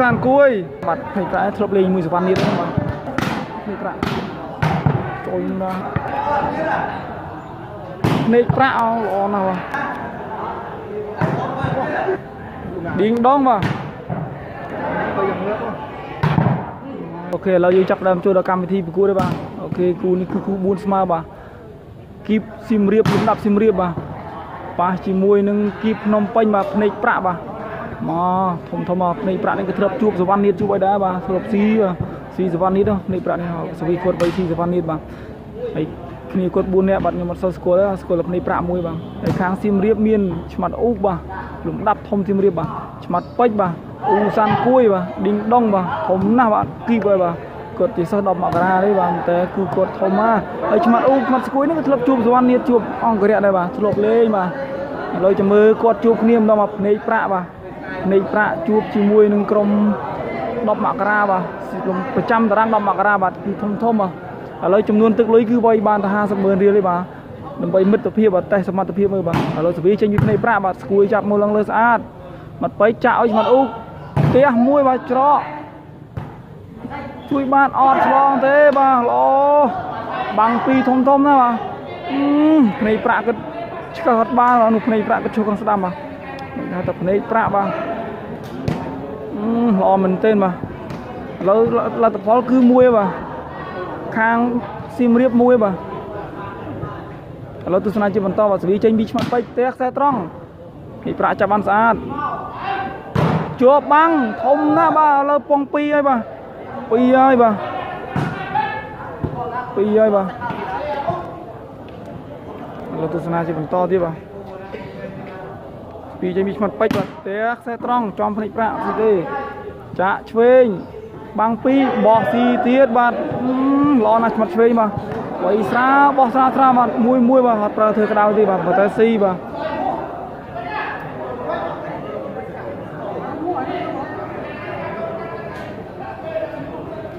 សានគួយបាត់ភ្នែកប្រាក់ធ្លាប់លេងមួយសវណ្ណនេះទេបាទភ្នែកប្រាក់ចូលណាភ្នែកប្រាក់អោល្អណាស់បាទឌីងដងបាទអូខេឥឡូវយើងចាប់ដើមចូលដល់កម្មវិធីប្រកួតទេបាទអូខេគូនេះគឺគូ4ស្មើបាទគីបស៊ីមរៀបលំដាប់ស៊ីមរៀបបាទប៉ះជាមួយនឹងគីបភ្នំពេញបាទភ្នែកប្រាក់បាទ មកធំធំមកភ្នែកប្រាក់នេះក៏ធ្លាប់ជួបសវណ្ណនីតជួបឲ្យដែរបាទធ្លាប់ស៊ីបាទស៊ីសវណ្ណនីតភ្នែកប្រាក់នេះសវីគាត់បីស៊ីសវណ្ណនីតបាទហើយគ្នាគាត់4នាក់បាទខ្ញុំអត់សូវស្គាល់ទេស្គាល់តែភ្នែកប្រាក់មួយបាទហើយខាងស៊ីមរៀបមានឆ្មាត់អ៊ូបាទលំដាប់ធំស៊ីមរៀបបាទឆ្មាត់ពេជ្របាទអ៊ូសាន់គួយបាទឌីងដងបាទធំណាស់បាទគីបហើយបាទគាត់ជាសិស្ស10មករាទេបាទតែគឺគាត់ធំណាស់ហើយឆ្មាត់អ៊ូឆ្មាត់ស្គួយនេះក៏ធ្លាប់ជួបសវណ្ណនីតជួបអង្គរៈដែរបាទធ្លាប់លេងបាទឥឡូវចាំមើលគាត់ជួបគ្នាម្ដងមកភ្នែកប្រាក់បាទ ភ្នែកប្រាក់ជួបជាមួយនឹងក្រុម10មករាបាទក្រុមប្រចាំតារាង10មករាបាទគឺធំធំបាទឥឡូវចំនួនទឹកលុយគឺវាយបានតែ50ម៉ឺនរៀលទេបាទដើម្បីមិត្តភាពបាទតេស្តសមត្ថភាពមើលបាទឥឡូវសវីចេញពីភ្នែកប្រាក់បាទស្គួយចាប់មើលឡើងលើស្អាតមាត់បៃចាក់ឲ្យឆ្មាត់អ៊ូផ្ទះមួយបាទច្រកជួយបានអត់ឆ្លងទេបាទល្អបាំងពីធំធំណាបាទភ្នែកប្រាក់គិតឆ្កឹះអត់បាននោះភ្នែកប្រាក់គិតឈប់ខាងស្ដាំបាទ ហៅតែភ្នែកប្រាក់បាទល្អមែនទែនបាទឥឡូវលទ្ធផលគឺមួយបាទខាងសៀមរាបមួយបាទឥឡូវទស្សនាជាបន្តបាទសេរីចេញពីឆ្មាត់ពេជ្រផ្ទះខ្សែត្រង់នេះប្រាក់ចាប់បានស្អាតជាប់បាំងធំណាស់បាទឥឡូវពង2ហើយបាទ2ហើយបាទ2ហើយបាទឥឡូវទស្សនាជាបន្តទៀតបាទ ពីចេញពីឆ្មាត់ពេជ្របាទផ្ទះខ្សែត្រង់ចំភ្នែកប្រាក់ស៊ីទេចាក់ឆ្វេងបាំងពីបោះស៊ីទៀតបាទល្អណាស់ឆ្មាត់ឆ្វេងបាទវៃស្រាបោះស្រាស្រាបាទមួយមួយបាទអត់ប្រើធ្វើក្តៅទេបាទបើតែស៊ីបាទ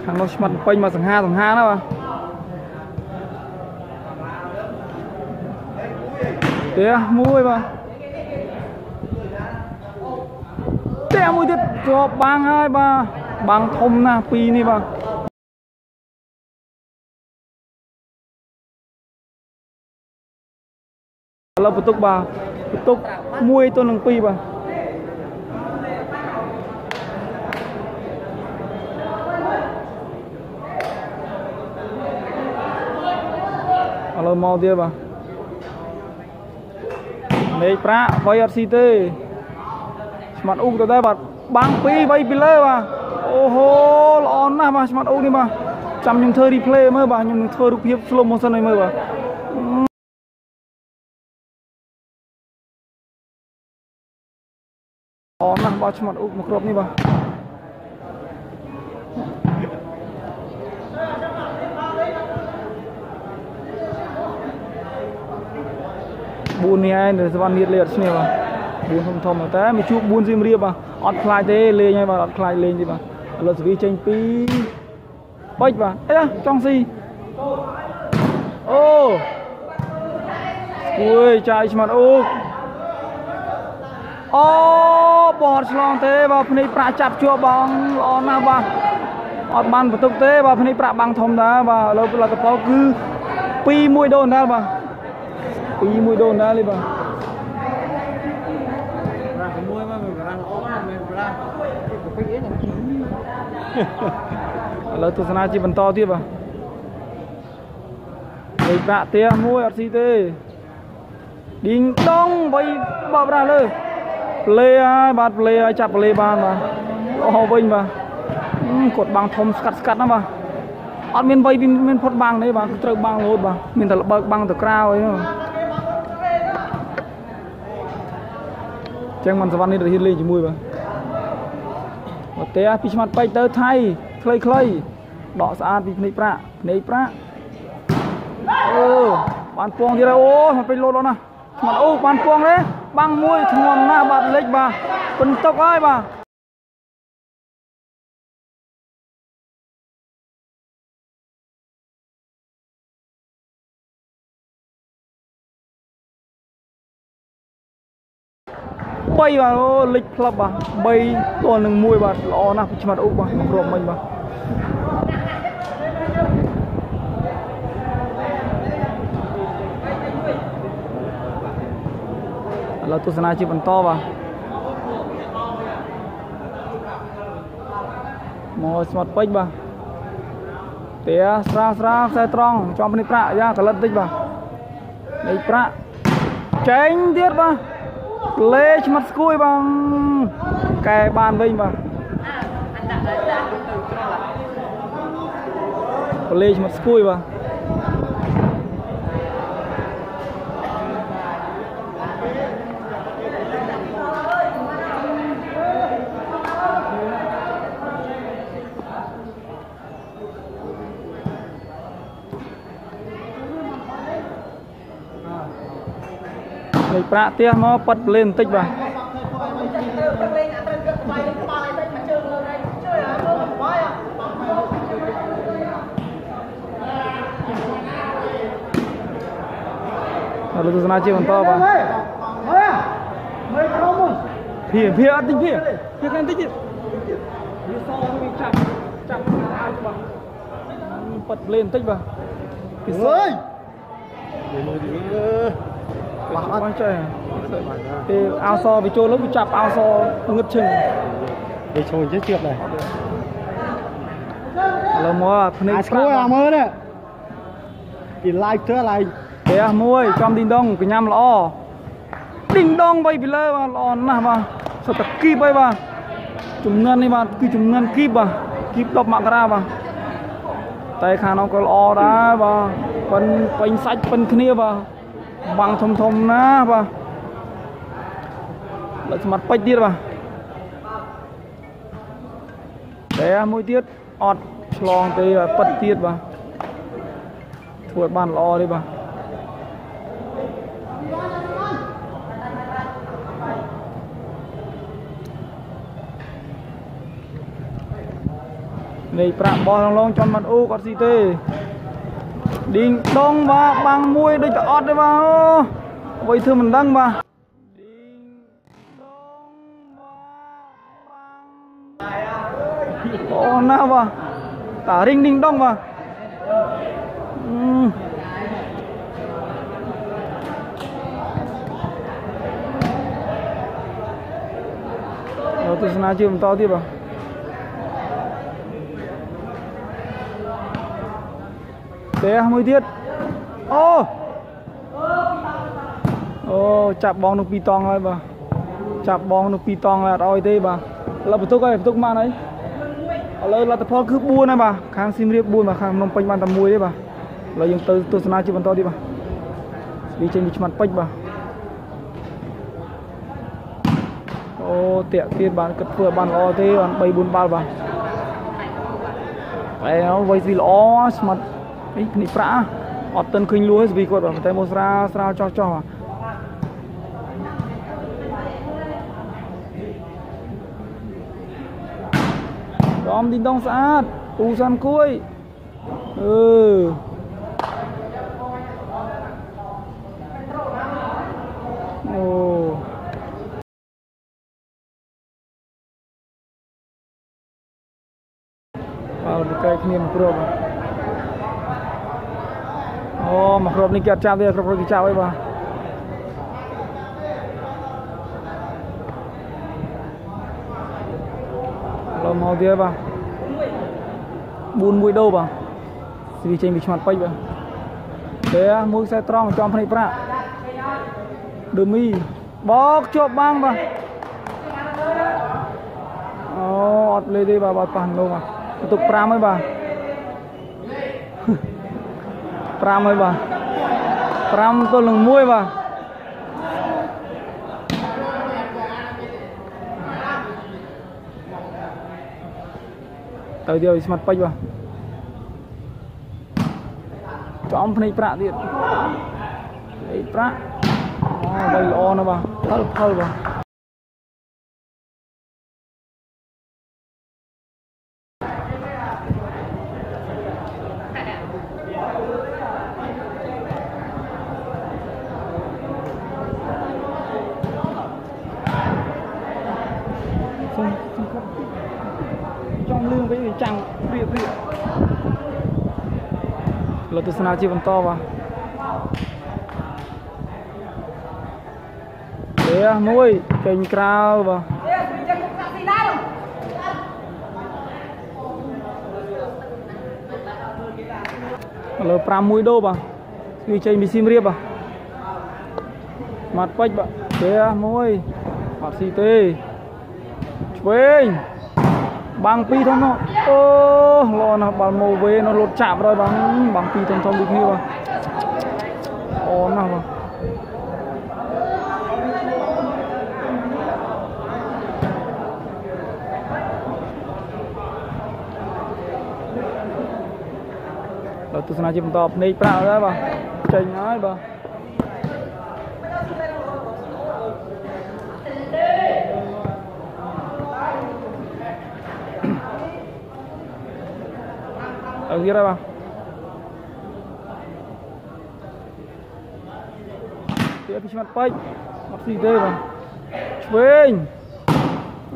ខាងនោះឆ្មាត់ពេញមកសង្ហាសង្ហាណាបាទផ្ទះមួយបាទ ផ្ទះមួយទៀតជាប់បាំងហើយបាទបាំងធំណាស់ពីរនេះបាទឥឡូវបន្ទុកបាទបន្ទុក1ទៅនឹង2បាទឥឡូវមកទៀតបាទមេឃប្រាក់វៃអត់ស៊ីទេ ស្មាត់អ៊ូកទៅដែរបាទបាំងពីរវៃពីលើបាទអូហូល្អណាស់បាទស្មាត់អ៊ូកនេះបាទចាំខ្ញុំធ្វើ replay មើលបាទខ្ញុំនឹងធ្វើរូបភាព slow motion ឲ្យមើលបាទល្អណាស់បាទឆ្មាត់អ៊ូកមកគ្របនេះបាទ4នេះឯងសវណ្ណនៀតលេងអត់ឈ្នះបាទ 4ធំធំតែមកជួប4សៀមរាបបាទអត់ខ្លាចទេលេងហើយបាទអត់ខ្លាចលេងទេបាទឥឡូវសវីចេញពីបាច់បាទអេចង់ស៊ីអូគួយចាយឆ្មាត់អូអូបោះឆ្លងទេបាទភ្នែកប្រាក់ចាប់ជាប់បងល្អណាស់បាទអត់បានបន្ទុកទេបាទភ្នែកប្រាក់បាំងធំដែរបាទឥឡូវលទ្ធផលគឺ2 1ដូនដែរបាទពីមួយដូនដែរលេបាទប្រាស់មួយមកប្រាស់ល្អណាស់មិនប្រាស់ពីអីណា ឥឡូវទស្សនាជាបន្តទៀតបាទលេខប្រាក់ទៀមួយអត់ស៊ីទេឌីងដងបីបបប្រាស់លើប្លេហើយបាទប្លេហើយចាប់ប្លេបានបាទអស់វិញបាទគាត់បាំងធំស្កាត់ស្កាត់ណាបាទអត់មានវ័យមានផុតបាំងទេបាទត្រូវបាំងលោតបាទមានតែបើកបាំងទៅក្រៅអីហ្នឹងចឹងមិនសវណ្ណនេះរៀនលេងជាមួយបាទមក ផ្ទះពីឆ្មាត់ពេជ្រទៅថៃខ្លីខ្លីដកស្អាតពីភ្នែកប្រាក់ភ្នែកប្រាក់អូបានពងទៀតហើយអូមកពេជ្រលោតណាឆ្មាត់អូបានពងទេបាំងមួយធ្ងន់ណាស់បាទលេចបាទពិនតុកហើយបាទ បាទអូលិចផ្លឹបបាទ3ទល់នឹង1បាទល្អណាស់ពីឆ្មាត់អ៊ុបាទគ្រប់មិញបាទឥឡូវទស្សនាជាបន្តបាទមកស្មាត់ពេជ្របាទផ្ទះស្រាលស្រាលខ្សែត្រង់ចំនេះប្រាក់យ៉ាកលិតតិចបាទនេះប្រាក់ចេញទៀតបាទ លេឆ្មាត់ស្គួយបងកែបានវិញបាទលេឆ្មាត់ស្គួយបាទ ប្រាក់ផ្ទះមកប៉ាត់លេបន្តិចបាទឥឡូវទស្សនាជាបន្តបាទមើលក្រុមមកភៀភៀអត់តិចភៀភៀកាន់តិចទៀតវាសវាចាប់ចាប់អាចបាទប៉ាត់លេបន្តិចបាទពីសអើយមើលមើលអឺ បាក់អត់ចេះពេលអាវសវាចូលលើវាចាប់អាវសងឹតឈឹងវាឈោចេះជឿដែរឥឡូវមកភ្នែកអាស្គួយអាមើលនេះគេ live ធ្វើ live ផ្ទះមួយចំឌីងដងកញ្ញាំល្អឌីងដងបីពីលើបាទល្អណាស់បាទសុទ្ធតែគីបហើយបាទចំនួននេះបាទគឺចំនួនគីបបាទគីប10មករាបាទតែខាងនោះក៏ល្អដែរបាទប៉ិនពេញសាច់ប៉ិនគ្នាបាទ បាំងធំធំណាស់បាទលើកស្មាត់ពេជ្រទៀតបាទតែមួយទៀតអត់ឆ្លងទេបាទប៉ិតទៀតបាទធ្វើឲ្យបានល្អទេបាទនៃប្រាក់បោះឡងឡងចំមិនអ៊ូគាត់ស៊ីទេ ឌីងដងបាទបាំងមួយដូចតែអត់ទេបាទអូអ្វីធ្វើមិនដឹងបាទឌីងដង ផ្ទះមួយទៀតអូអូចាប់បងនឹងពីរតង់ហើយបាទចាប់បងនឹងពីរតង់ហើយអត់អោយទេបាទឥឡូវបន្ទុកហើយបន្ទុកប៉ុន្មានហើយឥឡូវលទ្ធផលគឺ4ហើយបាទខាងសៀមរាប4បាទខាងភ្នំពេញបានតែមួយទេបាទឥឡូវយើងទៅទស្សនាជាបន្តទៀតបាទវាចេញពីឆ្មាត់ពេជ្របាទអូតាក់ទៀតបាទគិតធ្វើឲ្យបានល្អទេបាន3 4បាល់បាទបែរវៃស៊ីល្អស្មាត់ នេះនេះប្រាក់អត់ទាន់ឃើញលួយស្វីគាត់បាទតែមកស្រាលស្រាលចោះចោះបាទដំឌីងដងស្អាតអ៊ូសាន់គួយអឺអូបាទបកែគ្នាមកគ្របបាទអូមកគ្រ បនេះគេអត់ចាប់ទេគ្របគេចាប់ហើយបាទឡូវមកទៀតបាទ4មួយដូរបាទស្វីចេញពីឆ្មាត់ពេជ្របាទទេមួយខ្សែត្រង់ចំភ្នែកប្រាក់ដឺមីបោកជាប់បាំងបាទអូអត់លេទេបាទបាទប៉ះនោះបាទបន្ទុក5ហើយបាទ5ហើយបាទ 5ទល់នឹង1បាទទៅទៀតឲ្យស្មាត់ពេជ្របាទចំភ្នែកប្រាក់ទៀតភ្នែកប្រាក់អូបីល្អណាស់បាទផលផលបាទ លោកទ ស្សនាជាបន្តបាទទេមួយចេញក្រៅបាទឥឡូវ5មួយដូបាទគឺចេញពីស៊ីមរៀបបាទមាត់ពេជ្របាទទេមួយអត់ស៊ីទេឆ្វេង បាំងពីរធំនោះអូល្អណាស់បាល់ម៉ូវេនោះលុតចាក់បណ្ដោយបងបាំងពីរធំធំដូចគ្នាបងអូណាស់បងដល់ទស្សនាជាបន្តភ្នែកប្រាក់ដែរបងចេញហើយបង អត់ទៀតហើយបាទទៀតពីឆ្មាត់ពេជ្រអត់ស៊ីទេបាទឆ្វេង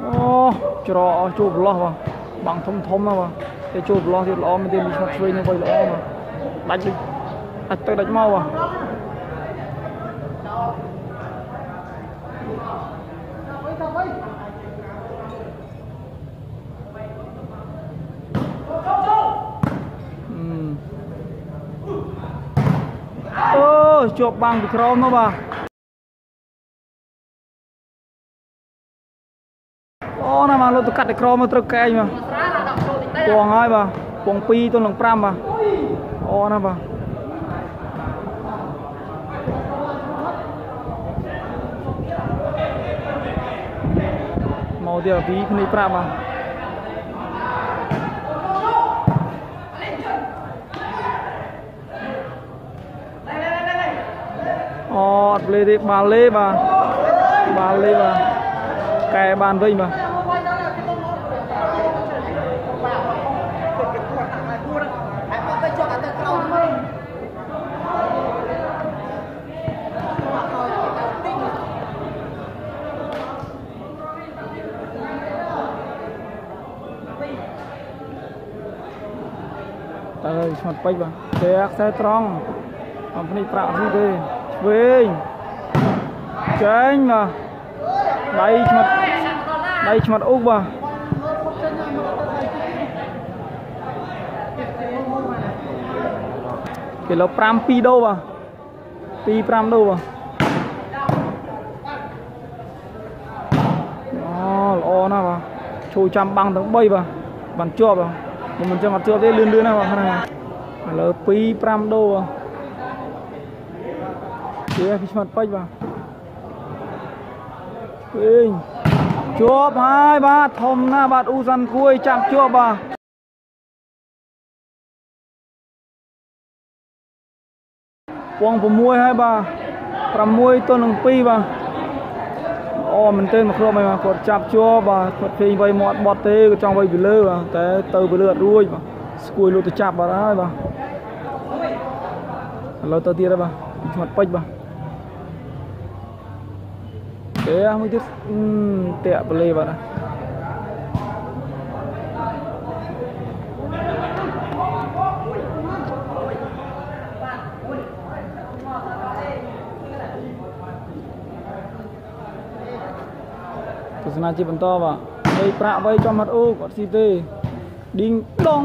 អូច្រកអស់ចូលប្រឡោះបាទបាំងធំធំណាបាទតែចូលប្រឡោះទៀតល្អមែនទេពីឆ្មាត់ឆ្វេងនឹងបីល្អបាទដាច់ដូចដាច់ទៅដាច់មកបាទអូ ជាប់បាំងពីក្រោមមកបាទអូណាមកលោកទៅកាត់តែក្រោមមកត្រូវកែងបាទពងហើយបាទពង2ទល់នឹង5បាទអូណាបាទមកទៀតពីគ្នាប្រាប់បាទ អូអត់លេទេបាល់លេបាទបាល់លេបាទកែបានវិញបាទតើឆ្មាត់ពេជ្របាទតែខ្សែត្រង់អំភ្នែកប្រាក់អត់ទេឆ្វេងចេញបាទដៃឆ្មាត់ដៃឆ្មាត់អ៊ុកបាទគីឡូ5 2ដូបាទ2 5ដូបាទអូល្អណាស់បាទជួយចាំបាំងទាំង3បាទបានជាប់បាទមិនមិនចឹងអត់ជាប់ទេលឿនលឿនណាស់បាទហ្នឹងឥឡូវ2 5ដូ ជាពីឆ្មាត់ពេជ្របាទវិញជាប់ហើយបាទធំណាស់បាទអ៊ូសាន់គួយចាប់ជាប់បាទពង6ហើយបាទ6ទល់នឹង2បាទអូមែនទេមកគ្រាប់ហើយបាទគាត់ចាប់ជាប់បាទគាត់ពេញវៃមាត់បត់ទេគាត់ចង់វៃពីលើបាទតែទៅពីលើអត់រួចបាទស្គួយលុតទៅចាប់បាត់ហើយបាទឥឡូវទៅទៀតហើយបាទឆ្មាត់ពេជ្របាទ ទេមួយទៀតតាក់បលេបាទទស្សនាជាបន្តបាទបីប្រាក់បីចំមាត់អូគាត់ស៊ីទេឌីងដង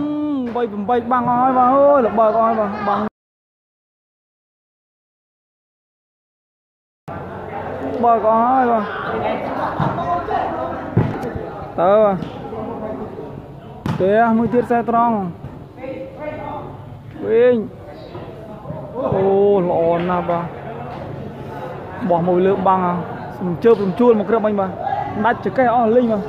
បី8បាំងអស់ហើយបាទអើយលបើកអស់ហើយបាទបាំង បើកអស់ហើយបាទតើបាទទេមួយទៀតខ្សែត្រង់វិញអូល្អណាស់បាទបោះមួយលើបាំងសំជើបសំជួលមកគ្រាប់អញបាទដាច់ចកេះអស់លេងបាទ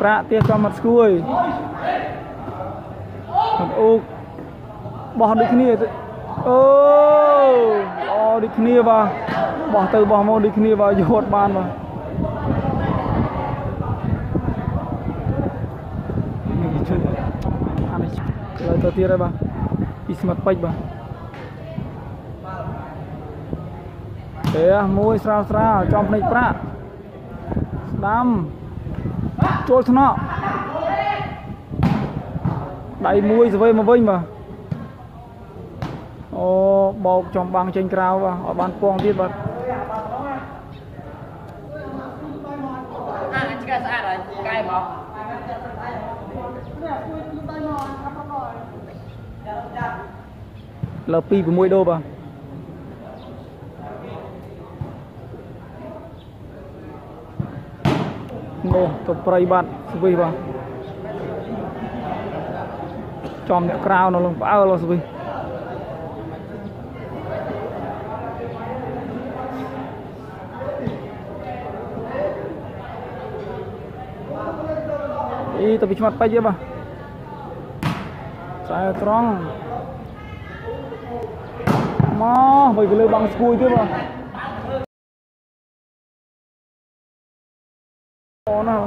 ប្រាក់ទៀសចំមាត់ស្គួយមាត់អូកបោះដូចគ្នាទៅអូល្អដូចគ្នាបាទបោះទៅបោះមកដូចគ្នាបាទយត់បានបាទនេះជួយអានេះលើទៅទៀតហើយបាទពីស្មាត់ពេជ្របាទទេមួយស្រាលស្រាលចំភ្នែកប្រាក់ស្ដាំ ចូលថ្នាក់ដៃមួយស្វេមកវិញបាទអូបោកចំបាំងចេញក្រៅបាទអត់បានពងទៀតបាទអាឆ្កែស្អាតហើយកែមកលើ2 6ដូបបាទ នោះទៅប្រៃបាត់ស្វីសបាទចំអ្នកក្រៅនៅលងផ្អើលស្វីសអីទៅពីឆ្មាត់ពេជ្រទេបាទខ្សែត្រង់មកបើទៅលើបងស្គួយទៀតបាទ អូណា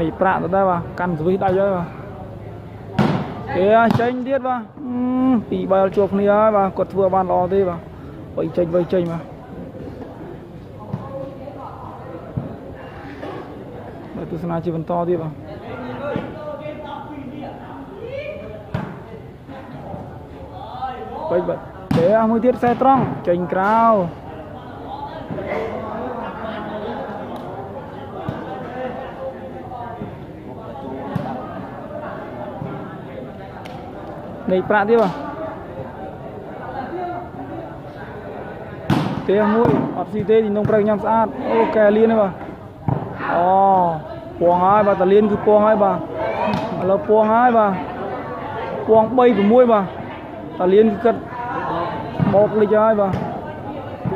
នេះប្រាក់ទៅដែរបាទកាន់ស្វីសដាច់ហើយបាទគេចេញទៀតបាទអឺពីរបែលជួបគ្នាហើយបាទគាត់ធ្វើបានល្អទេបាទបើចេញបើចេញបាទបើទ ស្សនាជាបន្តទៀតបាទបែកបាទទេមួយទៀតខ្សែត្រង់ចេញក្រៅនៃប្រាក់ទៀតបាទទេមួយអត់ស៊ីទេទីនងប្រឹកញ៉ាំស្អាតអូកែលៀនទេបាទអូ ពងហើយបាទតាលៀនគឺពងហើយបាទឥឡូវពងហើយបាទពង3 6បាទតាលៀនគឺគិតបោកលិចហើយបាទ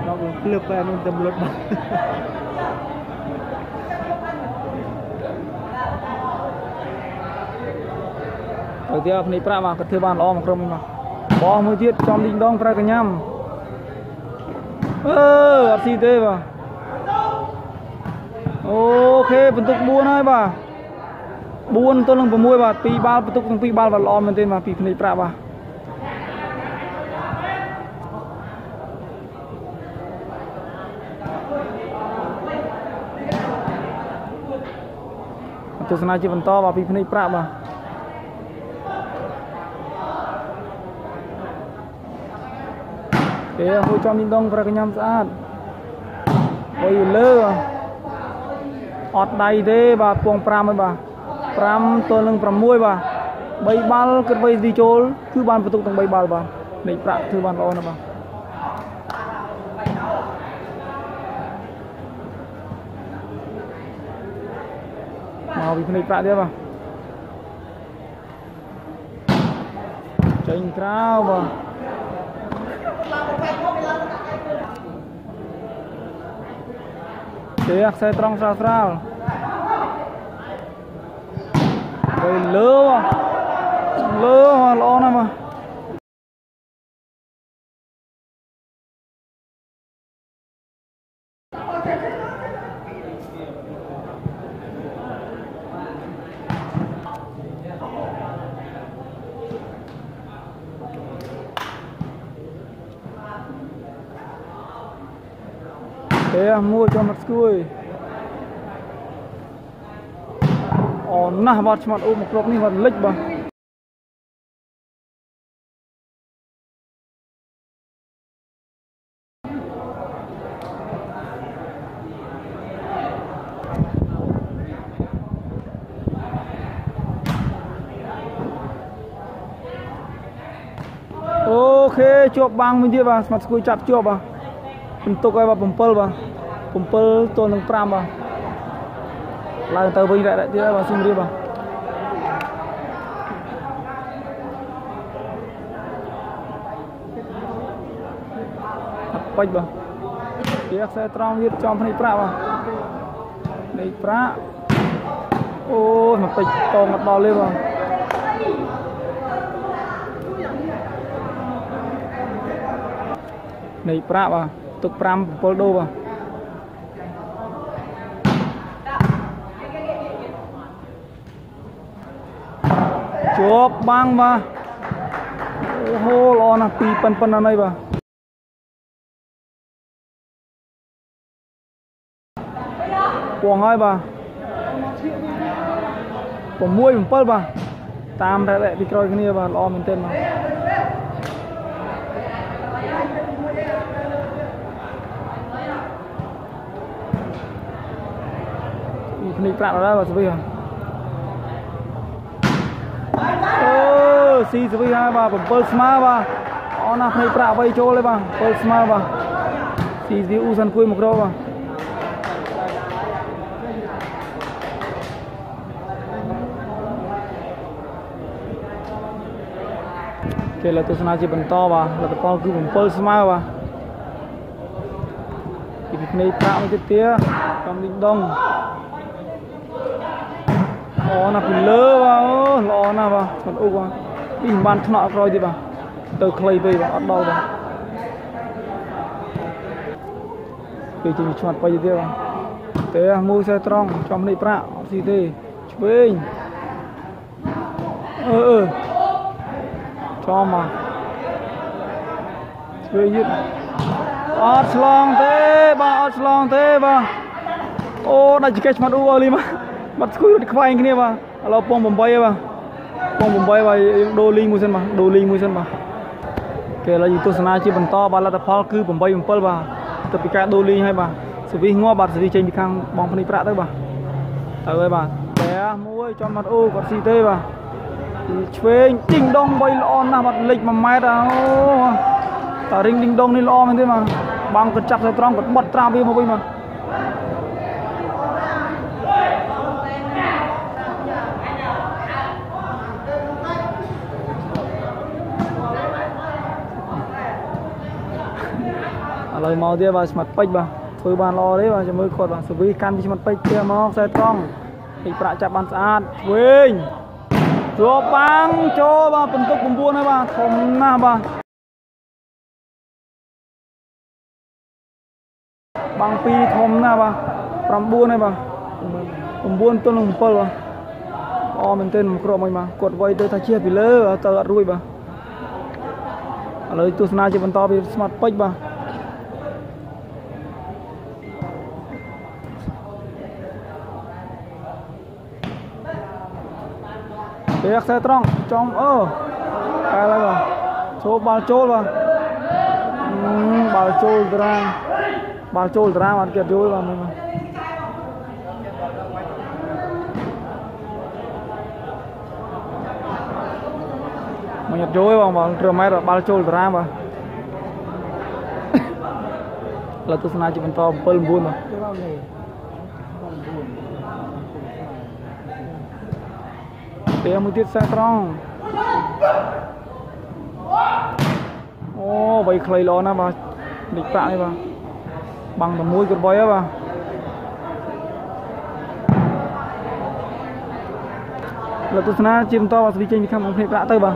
ដល់ភ្លឹបបែបនោះទៅលុតបាទទៅទៀតភ្នែកប្រាក់បាទគាត់ធ្វើបានល្អមកក្រុមនេះបាទបោះមួយទៀតចំឌីងដងប្រែកញ្ញាំអឺអត់ស៊ីទេបាទ អូខេបន្ទុក4ហើយបាទ4ទល់នឹង6បាទ2បាល់បន្ទុកទាំង2បាល់បាទល្អមែនទេបាទពីភ្នែកប្រាក់បាទទស្សនាជាបន្តបាទពីភ្នែកប្រាក់បាទគេហូចចំនេះដងប្រកញ្ញាំស្អាតហុយលើ អត់ដៃទេបាទពង5ហើយបាទ5ទល់នឹង6បាទ3បាល់គិត3ទីចូលគឺបានបន្ទុកទាំង3បាល់បាទលេខប្រាក់ធ្វើបានល្អណាស់បាទមកពីភ្នែកប្រាក់ទៀតបាទចេញក្រៅបាទ ទេខ្សែត្រង់ស្រាលស្រាលទៅលើលើល្អណាស់មកទេ មួយចំមកស្គួយអូណាស់បាត់ឆ្មាត់អូមកគ្រប់នេះបាត់លិចបាទអូខេជាប់បាំងមួយទៀតបាទស្មាត់ស្គួយចាប់ជាប់បាទបន្ទុកឲ្យបាទ7បាទ 7ទល់នឹង5បាទឡើងទៅវិញរ៉ាក់រ៉ាក់ទៀតហើយបាទសុំរៀបបាទអត់ពេចបាទវាខ្សែត្រង់ទៀតចំភ្នែកប្រាក់បាទភ្នែកប្រាក់អូយមកពេចតងអត់ដល់ទេបាទនៃប្រាក់បាទទឹក5 7ដូបាទជា ប់បាំងបាទអូហូល្អណាស់ពីប៉ុនប៉ុណ្ណានេះបាទពងហើយបាទ6 7បាទតាមរយៈពីក្រោយគ្នាបាទល្អមែនទែនបាទពីភ្នែកប្រាក់ដល់បាទសវិហ៎ អូស៊ីសវិហើយបាទ7ស្មើបាទអរណាស់ភ្នែកប្រាក់អ្វីចូលទេបាទ7ស្មើបាទស៊ីស៊ីអ៊ូសាន់គួយមកក្របាទគេលើទស្សនាជាបន្តបាទលទ្ធផលគឺ7ស្មើបាទពីភ្នែកប្រាក់មួយទៀតទៀតកំឌីងដង ល្អណាស់ពីលើបាទអូល្អណាស់បាទបាត់អ៊ុកបាទពីមិនបានថ្នាក់ក្រោយទៀតបាទទៅខ្លីពេកបាទអត់ដល់បាទពេលជិះឆ្មាត់បៃទៀតបាទទេមួយខ្សែត្រង់ចំនេះប្រាក់អត់ស៊ីទេឆ្វេងអឺអឺចំមកឆ្វេងទៀតអត់ឆ្លងទេបាទអត់ឆ្លងទេបាទអូដាច់ចកេះឆ្មាត់អ៊ូអលីមក បាត់ស្គួយរត់ខ្វែងគ្នាបាទឥឡូវពង8ហើយបាទពង8បាទយើងដូរលីងមួយសិនបាទដូរលីងមួយសិនបាទគេឥឡូវយើងទស្សនាជាបន្តបាទលទ្ធផលគឺ8 7បាទទៅពីការដូរលីងហើយបាទសវិសងាប់បាទសវិសចេញពីខាងបងភ្នែកប្រាក់ទៅបាទទៅហើយបាទតែមួយចំមាត់អូគាត់ស៊ីទេបាទឆ្វេងឌីងដង3ល្អណាស់បាទលេច1ម៉ែត្រអូតារីងឌីងដងនេះល្អមែនទេបាទបងគាត់ចាប់ទៅត្រង់គាត់បត់ត្រាវាមកវិញបាទ ឥឡូវមកទៀតបាទស្មាត់ពេជ្របាទធ្វើបានល្អទេបាទចាំមើលគាត់បាទសវីកាន់ពីស្មាត់ពេជ្រទៀតមកខ្សែត្រង់ពីប្រាក់ចាប់បានស្អាតវិញជាប់បាំងចូលបាទបន្ទុក9ហើយបាទធំណាស់បាទបាំង2ធំណាស់បាទ9ហើយបាទ9ទល់នឹង7បាទល្អមែនទែនមកក្រមកបាទគាត់វាយទៅថាជះពីលើទៅអត់រួចបាទឥឡូវទស្សនាជាបន្តពីស្មាត់ពេជ្របាទ ពេលខ្សែត្រង់ចំអឺកែឡើយបាទចូលបាល់ចូលបាទបាល់ចូលតារាងបាល់ចូលតារាងអត់គេយល់បាទមើលបាទមកញ៉ាត់យល់បងបងត្រឹមម៉ែត្របាល់ចូលតារាងបាទលើទស្សនាជាបន្ត7 9បាទ ពេលមួយទៀតខ្សែត្រង់អូវៃខ្លីល្អណាស់បាទនេះប្រាក់នេះបាទបាំងតែមួយក៏បីហើយបាទលើទស្សនាជាបន្តបាទស្វីចេញពីខាងបងភ្នែកប្រាក់ទៅបាទ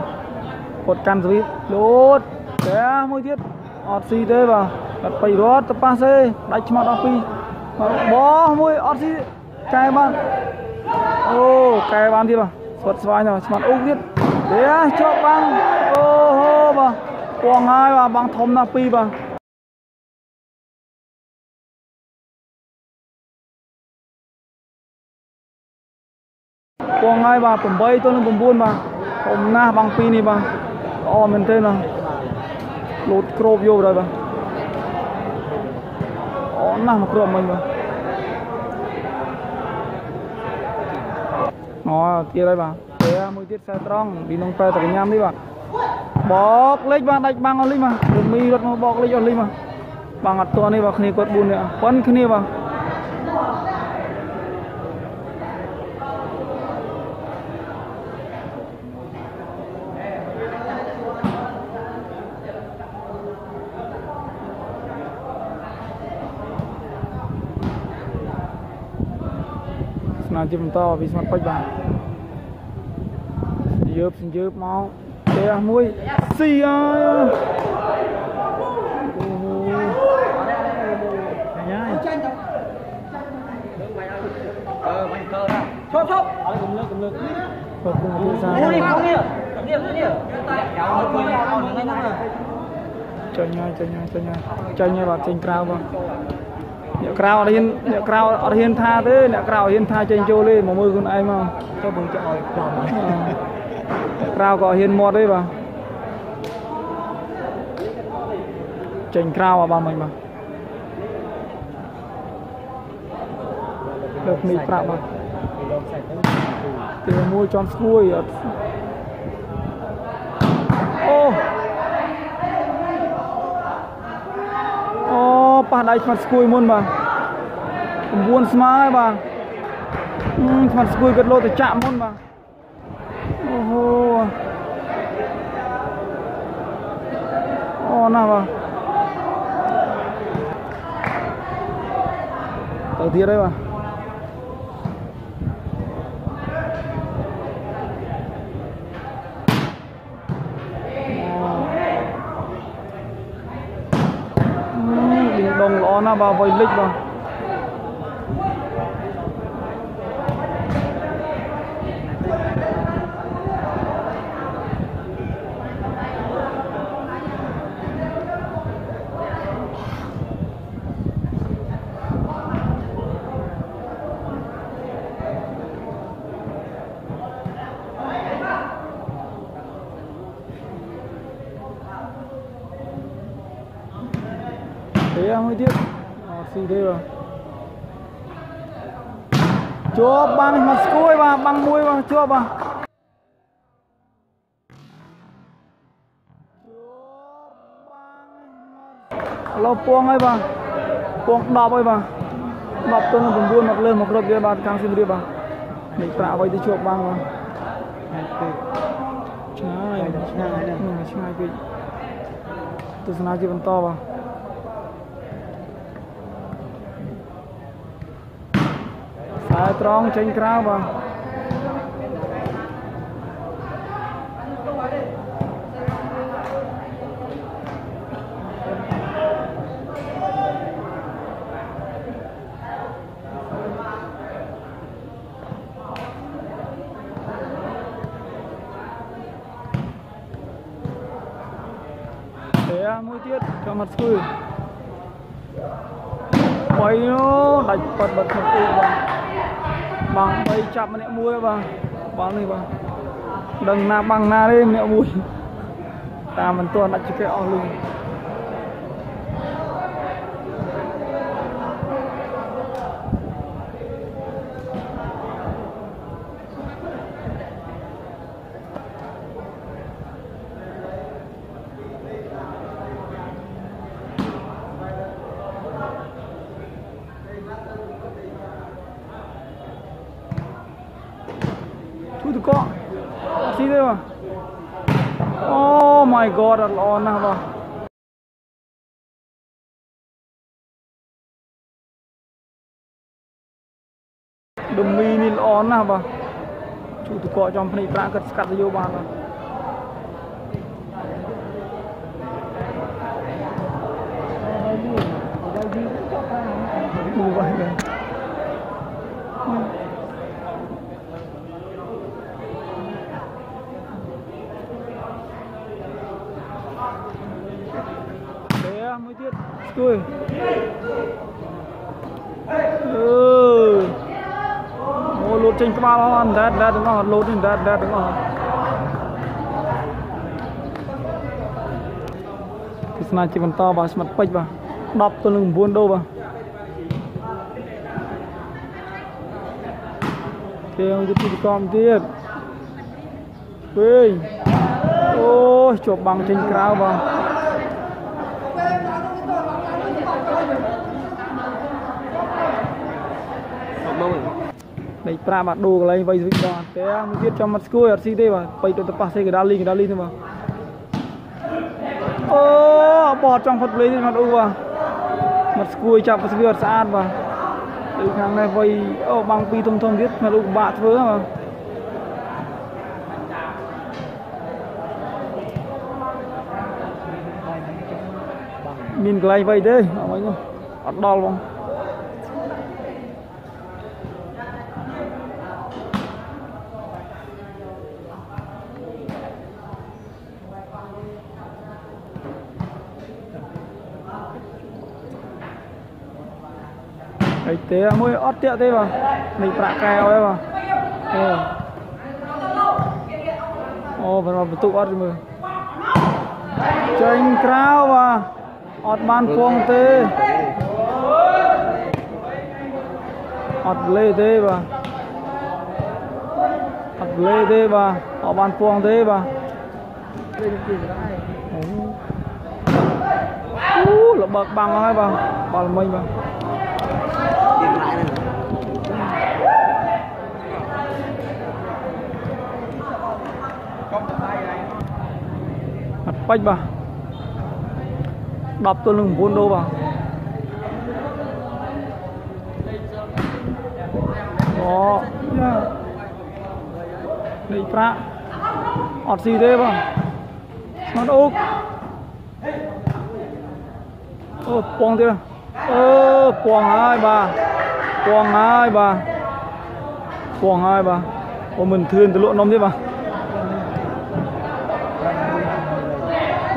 គាត់កាន់ស្វីលោតតែមួយទៀតអត់ស៊ីទេបាទអត់បៃរត់ទៅប៉ះទេដាច់ឆ្មាត់អស់ពីបោះមួយអត់ស៊ីកែបានអូកែបានទៀតបាទ ស្វិតស្វាយណាស់ឆ្មាត់អ៊ុកទៀតទេជាប់បាំងអូហូបាទពងហើយបាទបាំងធំណាស់ពីរបាទពងហើយបាទ8ទល់នឹង9បាទធំណាស់បាំងពីរនេះបាទល្អមែនទេណាលោតក្របយកដល់បាទល្អណាស់មកគ្រាប់មិញបាទ អូទៀតហើយបាទពេលមួយទៀតខ្សែត្រង់ពីនងប្រើតែកញ្ញាំនេះបាទបោកលេខបាទដាច់បាំងអស់លីបាទរមីរត់មកបោកលេខអស់លីបាទបាំងអត់ទាន់នេះបាទគ្នាគាត់4នាក់ប៉ុនគ្នាបាទ ណាជាបន្តវិស្មាត់ពេចបាទយឺបយឺបមកទេអស់មួយស៊ីអើយ thôi thôi cầm lên cầm lên thôi cùng đưa ra đi không đi cầm đi cầm đi kéo nó quay ra nó nhanh rồi chơi nhau chơi nhau chơi nhau. Chơi nhau vào trên crowd vào giờ crowd ở អត់ហ៊ានអ្នកក្រៅអត់ហ៊ានថាទេអ្នកក្រៅហ៊ានថាចេញចូលទេមកមើលខ្លួនឯងមកទៅបងចោលចំអ្នកក្រៅក៏អត់ហ៊ានមាត់ទេបាទចេញក្រៅអាបាទមិញបាទលើកនេះប្រាប់បាទលោកសាច់ទៅទីមួយចំស្គួយអត់អូអូប៉ះដៃឆ្មាត់ស្គួយមុនបាទ 9ស្មើហើយបាទអឺឆ្មាត់ស្គួយគាត់លោតទៅចាក់មុនបាទអូហូអូណាស់បាទទៅទៀតហើយបាទឌីងដងល្អណាស់បាទវៃលិចបាទ ទេមួយទៀតអត់ស៊ីទេបាទជាប់បាំងមកស្គួយបាទបាំងមួយបាទជាប់បាទឥឡូវពងហើយបាទពង10ហើយបាទ10ទៅនឹង9មកលើមកគ្រប់វាបាទខាងស៊ីមរៀបបាទនេះប្រាក់អ្វីទៅជាប់បាំងបាទពេកឆ្ងាយឆ្ងាយណាស់ហឹមឆ្ងាយពេកទស្សនាជាបន្តបាទ ខ្សែត្រង់ចេញក្រៅបាទទេមួយទៀតចាំអត់ស្គួយបីនោះដាច់ប៉ាត់បាត់ក្នុងអ៊ូបាទ បងបីចាប់ម្នាក់មួយបាទបងនេះបាទដឹងណាបាំងណាទេម្នាក់មួយតាមមិនទាន់ដាច់ជិះគេអស់លុយទូទឹកកកអត់ស៊ីទេបាទអូ my god អត់ល្អណាស់បាទដុំមី នេះល្អណាស់បាទជូទឹកកកចំភ្នែកប្រាក់គាត់ស្កាត់ទៅយកបានបាទមួយបាទ Thế mới tiết Tôi Ừ Ô lột trên cái bao hòn Đát đát đúng không Lột trên đát đát đúng không Cái sna chỉ bằng to bà Smart page bà Đọc tôi lưng buôn đô bà Thế mới tiết con tiết Ui Ôi chụp bằng trên cao bà មក ដេកប្រាបាទដូរកន្លែងវៃស្វិចដល់តែមួយទៀតចាំមកស្គួយអត់ស៊ីទេបាទបីទៅទៅប៉ះសេកដាលីកដាលីទេបាទអូបោះចង់ផុតលេងទេមកអ៊ូបាទមកស្គួយចាប់ស្គួយអត់ស្អាតបាទដូចខាងនេះវៃអូបាំងពីធំធំទៀតមកអ៊ូពិបាកធ្វើបាទមានកន្លែងវៃទេអត់វិញទេអត់ដល់បង ទេមួយអត់តាក់ទេបាទនេះប្រាក់កែអើយបាទអេអូបើបន្ទុកអត់មើលចេញក្រៅបាទអត់បានពងទេអត់លេទេបាទអត់លេទេបាទអត់បានពងទេបាទអូលបើកបាំងហើយបាទបាល់មិញបាទ អត់បាច់បាទ10ទល់នឹង9ដុល្លារបាទអូយ៉ានេះប្រាក់អត់ស៊ីទេបាទស្មាត់អូកអូពងទៀតអឺពងហើយ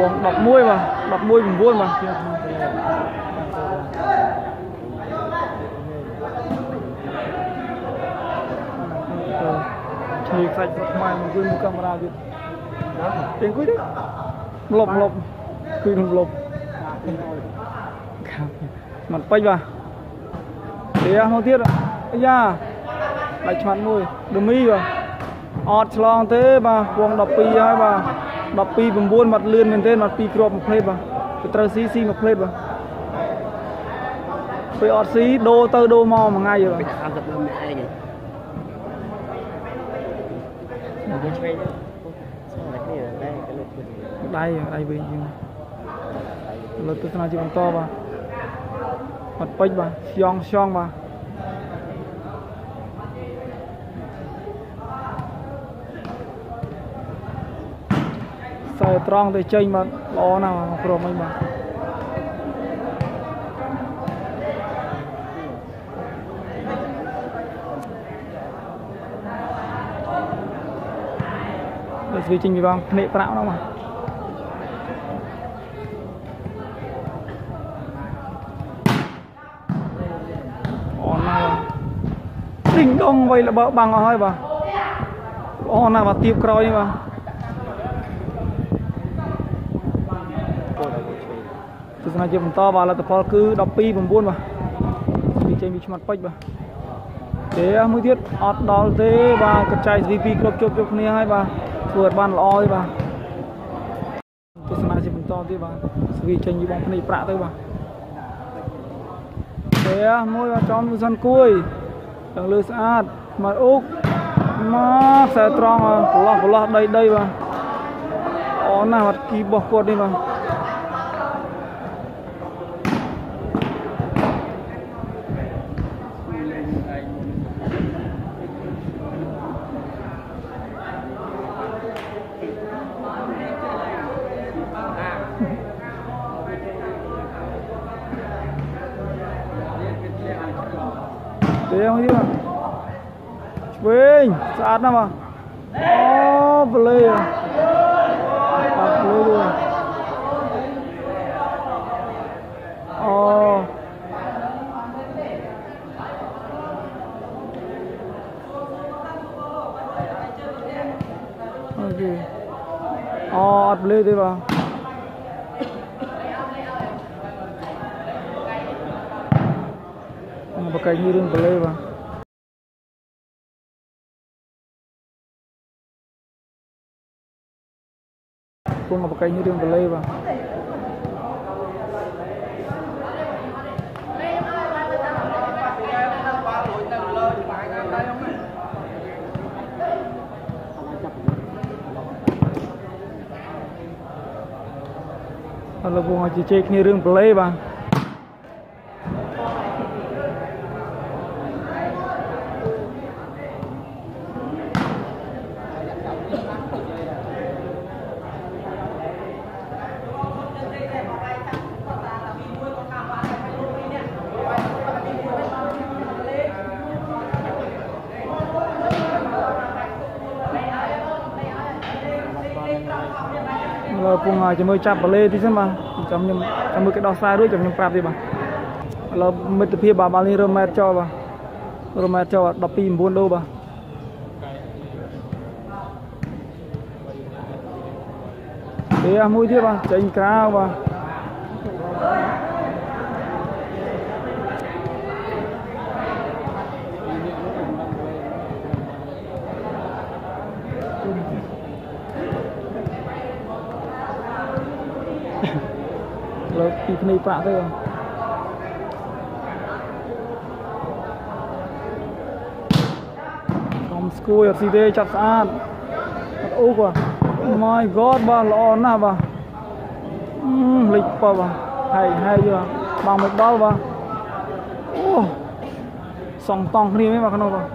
បាទពងហើយបាទពងហើយបាទអូមិនធឿនទៅលក់នំទេបាទពង11បាទ11 9បាទឈ្នីខ្សាច់ស្រុកខ្មែរមកជួយមើលកាមេរ៉ាទៀតទេអង្គុយទេម្លប់ម្លប់គួយក្នុងម្លប់មិនពេចបាទទេមកទៀតអាយ៉ាដាច់ឆ្មាត់មួយដឺមីបាទអត់ឆ្លងទេបាទពង12ហើយបាទ 12 9បាត់លឿនមែនទេបាត់2គ្រាប់មួយផ្លេតបាទទៅត្រូវស៊ីស៊ីមួយផ្លេតបាទពេលអត់ស៊ីដូរទៅដូរមកមួយថ្ងៃហើយបាទ Ăn tập lưng ai vậy? Mình chơi đấy. Sao lại cái gì ở đây cái lượt của chị? ដៃដៃវិញជាងលើទស្សនាជាបន្តបាទអត់ពេចបាទខ្យងខ្យងបាទ សែត្រង់ទៅចេញបាទល្អណាស់បាទព្រមមិញបាទដល់ស្វីចេញពីបងភ្នែកប្រាក់ហ្នឹងបាទអូនណាស់បាទឌីងដងໄວលបើបាំងអស់ហើយបាទអូនណាស់បាទទៀបក្រោយនេះបាទ ទស្សនាជាបន្តបាទលទ្ធផលគឺ12 9បាទពីចេញពីឆ្មាត់ពេជ្របាទទេមួយទៀតអត់ដល់ទេបាទកញ្ចៃ VP គ្រប់ជប់ជប់គ្នាហើយបាទធ្វើឲ្យបានល្អទេបាទទស្សនាជាបន្តទៀតបាទស្វីចេញពីបងភ្នែកប្រាក់ទៅបាទទេមួយបាទចំវិសិនគួយទាំងលើស្អាតមកអ៊ុកមកខ្សែត្រង់បាទប្រឡោះប្រឡោះដីដីបាទអូនណាស់បាត់គីរបស់គាត់នេះបាទទេមួយទៀតបាទឆ្វេ ងស្អាតណាស់បាទអូប្លេអត់ប្លេទេ អូអូខេអូអត់ប្លេទេបាទបកកែងរឿងបលេបាទពងបកកែងរឿងបលេបាទអត់លោកពងឲ្យជជែកគ្នារឿងបលេបាទ លើពងឲ្យជាមួយចាប់បលេទីសិនបាទចាំខ្ញុំចាំមើលគេដោះស្រាយរួចចាំខ្ញុំប្រាប់ទៀតបាទឥឡូវមិត្តភាពបាទបាល់នេះរើម៉ែត្រចោលបាទរើម៉ែត្រចោល12 9ដូបាទវាមួយទៀតបាទចេញក្រៅបាទ លើកពីភ្នែកប្រាក់ទៅបាទខ្ញុំស្គួយអត់ស៊ីទេចាប់ស្អាតអត់អូសបាទ My God បាទល្អណាស់បាទអឺលេខប៉បាទហើយហើយបាទបងមិនដល់បាទអូសងតង់គ្នាហ្នឹងបាទក្នុងបាទ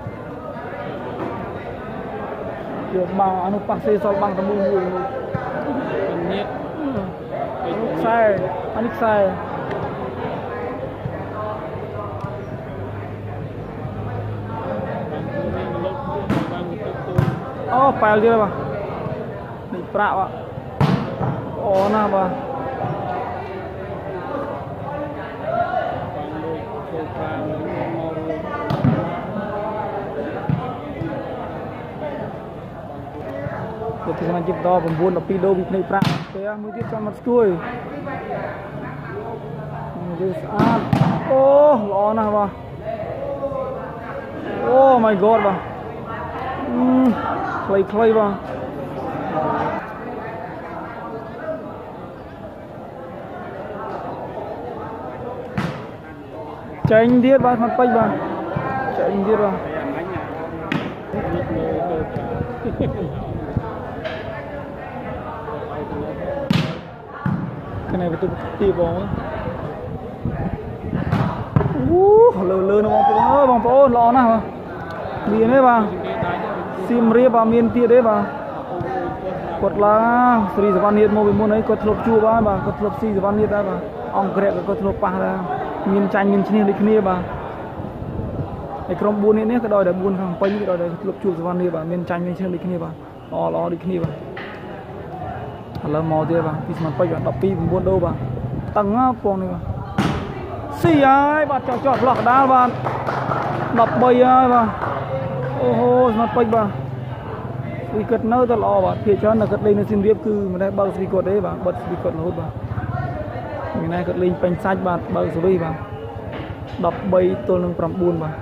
យកបងអនុប៉ាសេសល់បងតមួយមួយមួយនេះ អនុខ្សែអានេះខ្សែអូប៉ែលទៀតហើយបាទនេះប្រាក់បាទអូណាស់បាទទៅទស្សនកិច្ចបន្ត9 12ដូរពីភ្នែកប្រាក់ពេលមួយទៀតចាំមកស្គួយ This arm. Oh, lo na ba. Oh my god ba. Mm, play play ba. Tránh điết ba, mặt bách ba. Tránh điết ba. អណាស់បាទអូ my god បាទអឺខ្លីខ្លីបាទចេញទៀតបាទមកពេចបាទចេញទៀតបាទ cái này phải tôi tìm vào Ú, lơ lơ nó bóng phố ơi, bóng phố lọ nào Miền đấy bà Sim riêng bà miền tiệt đấy bà Quật là Sri Savan Nhiệt mô bị môn ấy có thlop chua bà bà Có thlop Sri Savan Nhiệt đấy bà Ông grẹ có thlop pa ra Miền chanh miền chinh đi kia bà ឯក្រុម4នេះនេះក៏ដោយតែ4ខាងពេញក៏ដោយតែក្លឹបជួបសវណ្ណនេះបាទមានចាញ់មានឈ្នះដូចគ្នាបាទល្អល្អដូចគ្នាបាទ ឥឡូវមកទៀតបាទពីស្មានពេជ្របាទ12 9ដូបាទតឹងណាពងនេះបាទស៊ីហើយបាទចោះចោះផ្លោះកដាលបាទ13ហើយបាទអូហូស្មានពេជ្របាទស្វីគិតនៅតែល្អបាទភាគច្រើនតែគាត់លេងនៅសៀមរាបគឺមិនដែលបើកស្វីគិតទេបាទបិទស្វីគិតរហូតបាទថ្ងៃនេះគាត់លេងពេញសាច់បាទបើកស្វីបាទ13ទល់នឹង9បាទ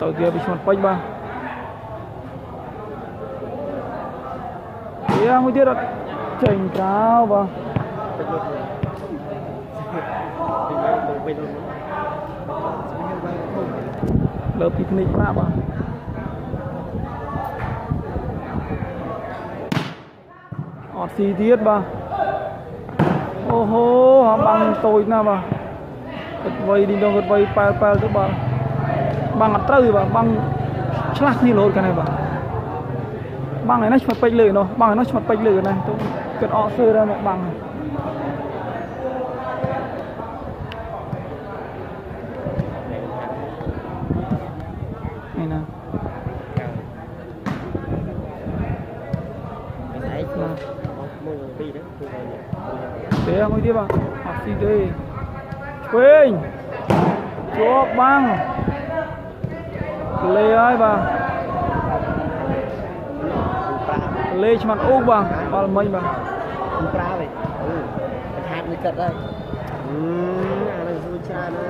ទៅទៀតពីស្មានពេជ្របាទ វាមួយទៀតអត់ចេញក្រៅបាទលើពីភ្នែកប្រាក់បាទអត់ស៊ីទៀតបាទអូហូអាបាំងតូចណាស់បាទគាត់វៃឌីងដងគាត់វៃប៉ែលប៉ែលទៅបាទបាំងអត់ត្រូវទេបាទបាំងឆ្លាស់គ្នារហូតកាលនេះបាទ បាំងឯនេះឆ្មាត់ពេជ្រលើនោះបាំងឯនោះឆ្មាត់ពេជ្រលើណាទៅគាត់អកសើរមកបាំង nhà. ទេមួយទៀតបាទអត់ស៊ីទេវិញជាប់បាំងលេហើយបាទលេឆ្មាត់អ៊ូបាទបាល់មិញបាទ Tôi pra vậy. Ừ, cái hạt mới cật đây. Ừ, à, nó vui cha nó.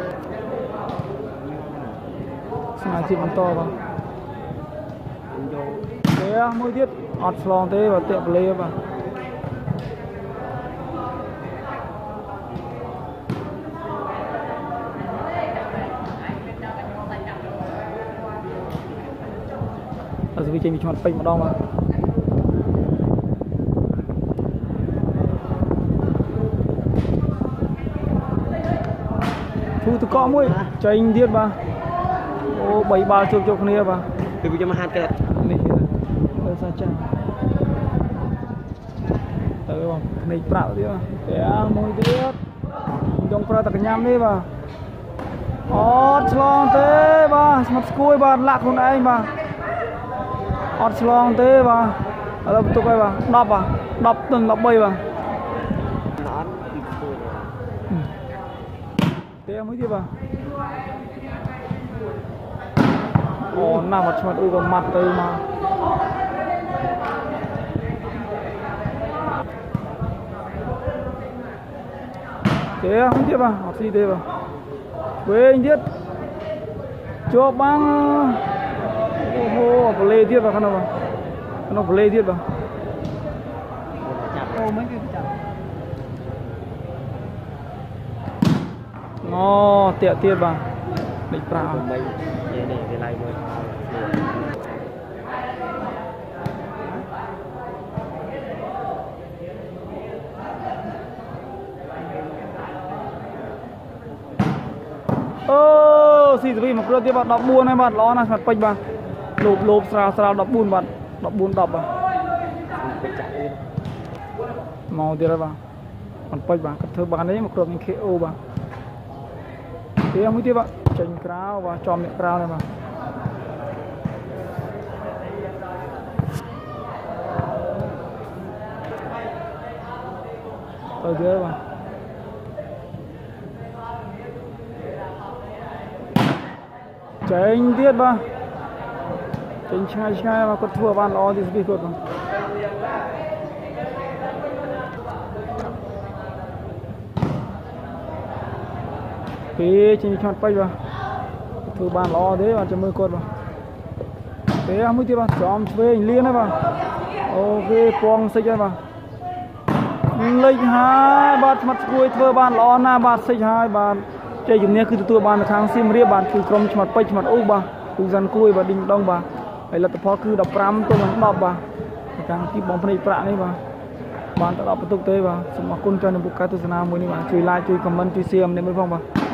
ស្មារតីបន្តបាទ Mình vô. ទេមួយទៀតអត់ឆ្លងទេបាទតាក់ពលេបាទអត់វាចេញពីឆ្មាត់ពេញម្ដងបាទ ធូតកកមួយចេញទៀតបាទអូ3បាល់ជួបជួបគ្នាបាទ Tôi bây giờ mà hạt cật. នេះទៀតទៅសាចាទៅបងភ្នែកប្រាក់ទៀតបាទទាំងមួយទៀតចង់ប្រើតែកញ្ញាំនេះបាទអត់ឆ្លងទេបាទស្មាត់ស្គួយបាទលាក់ខ្លួនឯងបាទអត់ឆ្លងទេបាទឥឡូវបន្ទុកហើយបាទ10បាទ10ទៅ13បាទ ទេមួយទៀតបាទអូណាស់មកឆ្មាត់អ៊ូក៏ម៉ាត់ទៅមកទេមួយទៀតបាទអត់ស៊ីទេបាទវិញទៀតជាប់បាំងអូហូប្លេទៀតបាទខាងនោះបាទខាងនោះប្លេទៀតបាទ ចាប់ អូមិនគឺចាប់ អូតាក់ទៀតបាទលេខប្រាក់មិននិយាយនេះវាឡៃមួយអូស៊ីសវីមកគ្រួទៀតបាទ14ហើយបាទល្អណាស់ស្មាត់ពេជ្របាទលោបលោបស្រាលស្រាល14បាទ14 10បាទទៅចាក់អ៊ីនមកទៀតហើយបាទមិនពេជ្របាទគាត់ធ្វើបាននេះមកគ្របនឹង KO បាទ ទៀតមួយទៀតបាទចេញក្រៅបាទចំអ្នកក្រៅនេះបាទទៅទៀតហើយបាទ ចេញទៀតបាទចេញឆ្ងាយឆ្ងាយបាទគាត់ធ្វើបានល្អទីស្ពីគាត់បាទពីចេញឆ្មាត់ពេជ្របាទធ្វើបានល្អទេបាទចាំមើលគាត់បាទទេអស់មួយទៀតបាទចំឆ្វេងលៀនហើយបាទអូខេពងសិចហើយបាទលេចហើយបាទស្មាត់ស្គួយធ្វើបានល្អណាស់បាទសិចហើយបាទជ័យជំនះគឺទទួលបាននៅខាងសៀមរាបបាទគឺក្រុមឆ្មាត់ពេជ្រឆ្មាត់អ៊ូបាទគឺសាន់គួយបាទឌីងដងបាទហើយលទ្ធផលគឺ15ទល់នឹង10បាទនៅខាងទីបងភ្នែកប្រាក់នេះបាទបានទៅ10បន្ទុកទេបាទសូមអរគុណចំពោះការទស្សនាមួយនេះបាទជួយ like ជួយ comment ជួយ share ម្នាក់មួយផងបាទ